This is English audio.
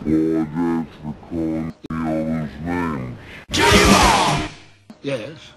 Apologize for calling me all those names. Yes.